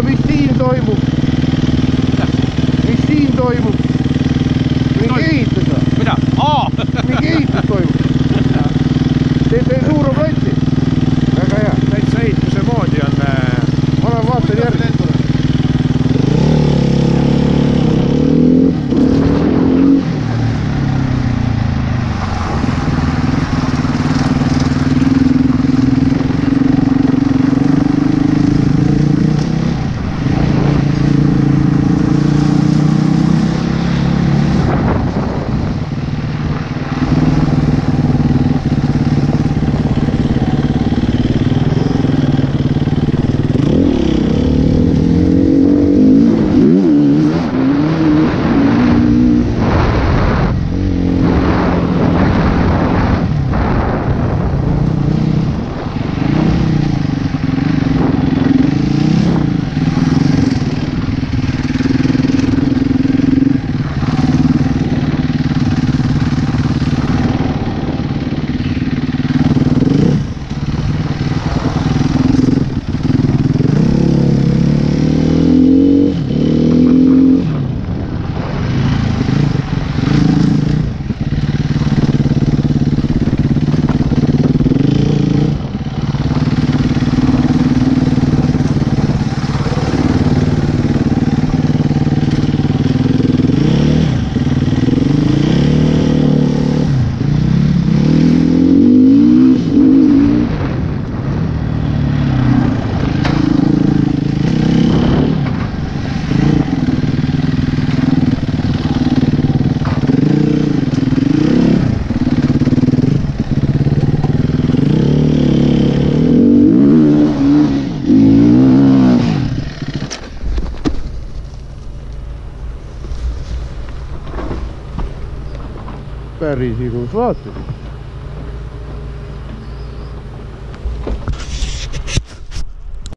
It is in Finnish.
kyllä vissiin toivu. Mitä? Vissiin toivu. Niin kehitys on. Mitä? Aa! Niin kehitys toivu. Päris ilus, vaatasid?